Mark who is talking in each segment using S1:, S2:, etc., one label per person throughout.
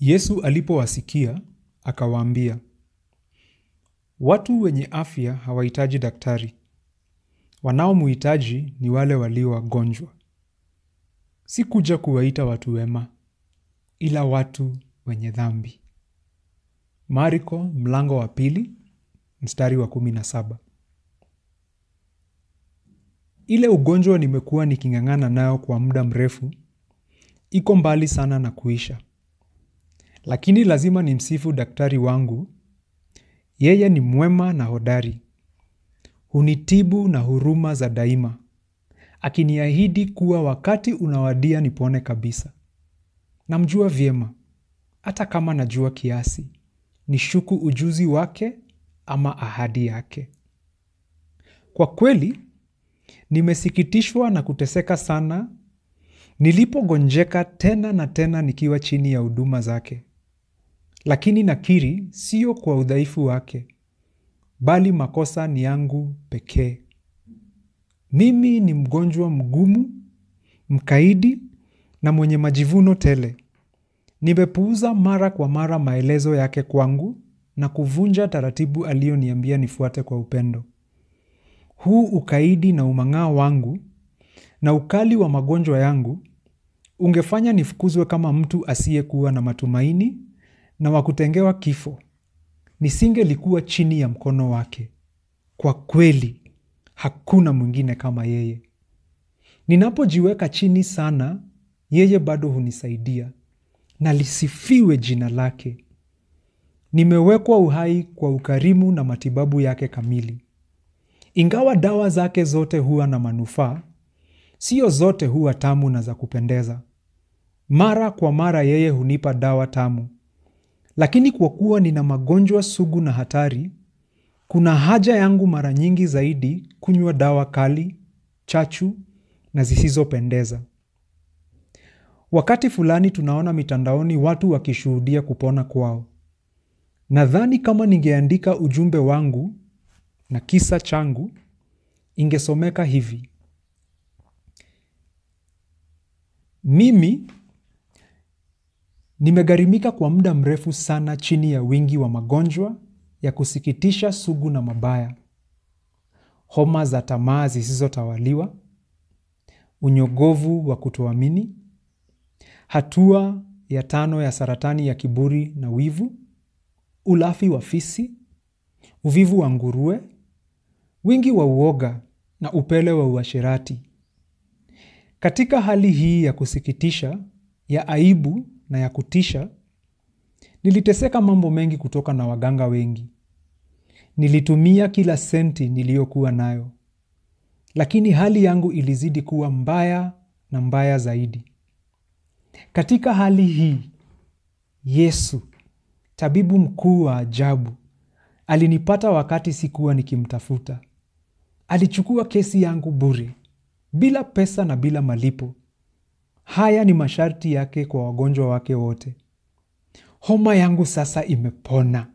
S1: Yesu alipowasikia akawaambia, watu wenye afya hawahitaji daktari, wanaomhitaji ni wale walio wagonjwa. Sikuja kuwaita watu wema, ila watu wenye dhambi. Marko mlango wa pili mstari wa kumi na saba. Ile ugonjwa nimekuwa niking'ang'ana nayo kwa muda mrefu iko mbali sana na kuisha, lakini lazima nimsifu daktari wangu. Yeye ni mwema na hodari, hunitibu na huruma za daima, akiniahidi kuwa wakati unawadia nipone kabisa. Namjua vyema, hata kama najua kiasi, nishuku ujuzi wake ama ahadi yake. Kwa kweli, nimesikitishwa na kuteseka sana nilipogonjeka tena na tena nikiwa chini ya huduma zake. Lakini nakiri sio kwa udhaifu wake, bali makosa ni yangu pekee. Mimi ni mgonjwa mgumu, mkaidi na mwenye majivuno tele. Nimepuuza mara kwa mara maelezo yake kwangu na kuvunja taratibu aliyoniambia nifuate kwa upendo. Huu ukaidi na umang'aa wangu na ukali wa magonjwa yangu ungefanya nifukuzwe kama mtu asiyekuwa na matumaini na wa kutengewa kifo. Nisingelikuwa chini ya mkono wake. Kwa kweli, hakuna mwingine kama yeye. Ninapojiweka chini sana, yeye bado hunisaidia. Na lisifiwe jina lake. Nimewekwa uhai kwa ukarimu na matibabu yake kamili. Ingawa dawa zake zote huwa na manufaa, siyo zote huwa tamu na za kupendeza. Mara kwa mara yeye hunipa dawa tamu. Lakini kwa kuwa nina magonjwa sugu na hatari, kuna haja yangu mara nyingi zaidi kunywa dawa kali, chachu na zisizopendeza. Wakati fulani tunaona mitandaoni watu wakishuhudia kupona kwao. Nadhani kama ningeandika ujumbe wangu na kisa changu, ingesomeka hivi. Mimi nimegharimika kwa muda mrefu sana chini ya wingi wa magonjwa ya kusikitisha sugu na mabaya. Homa za tamaa zisizotawaliwa, unyogovu wa kutoamini, hatua ya tano ya saratani ya kiburi na wivu, ulafi wa fisi, uvivu wa nguruwe, wingi wa uoga na upele wa uasherati. Katika hali hii ya kusikitisha, ya aibu na ya kutisha, niliteseka mambo mengi kutoka na waganga wengi. Nilitumia kila senti niliyokuwa nayo. Lakini hali yangu ilizidi kuwa mbaya na mbaya zaidi. Katika hali hii, Yesu, tabibu mkuu wa ajabu, alinipata wakati sikuwa nikimtafuta. Alichukua kesi yangu bure, bila pesa na bila malipo. Haya ni masharti yake kwa wagonjwa wake wote. Homa yangu sasa imepona.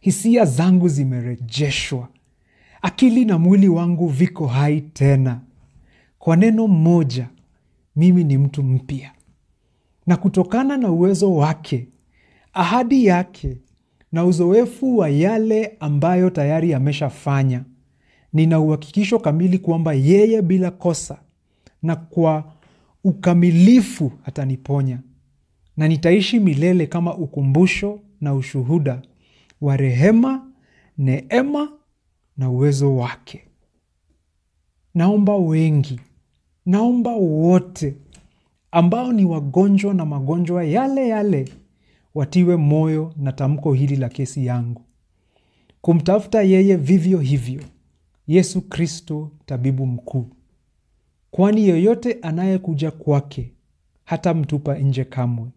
S1: Hisia zangu zimerejeshwa. Akili na mwili wangu viko hai tena. Kwa neno mmoja mimi ni mtu mpya. Na kutokana na uwezo wake, ahadi yake na uzoefu wa yale ambayo tayari ameshafanya, nina uhakikisho kamili kwamba yeye bila kosa na kwa ukamilifu ataniponya. Na nitaishi milele kama ukumbusho na ushuhuda wa rehema, neema na uwezo wake. Naomba wengi, naomba wote ambao ni wagonjwa na magonjwa yale yale watiwe moyo na tamko hili la kesi yangu. Kumtafuta yeye vivyo hivyo, Yesu Kristo tabibu mkuu. Kwani yoyote anayekuja kwake hatamtupa nje kamwe.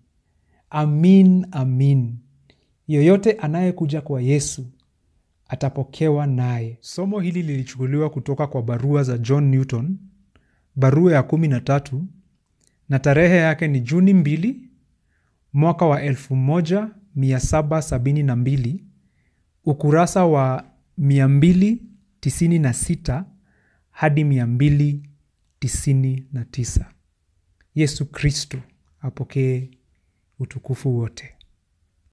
S1: Amin, amin. Yoyote anayekuja kwa Yesu atapokewa naye. Somo hili lilichukuliwa kutoka kwa barua za John Newton, barua ya kumi na tarehe yake ni Juni mbili mwaka wa elfu moja mia saba sabini na mbili, ukurasa wa mia mbili tisini na sita hadi mia mbili tisini na tisa. Yesu Kristo apokee utukufu wote.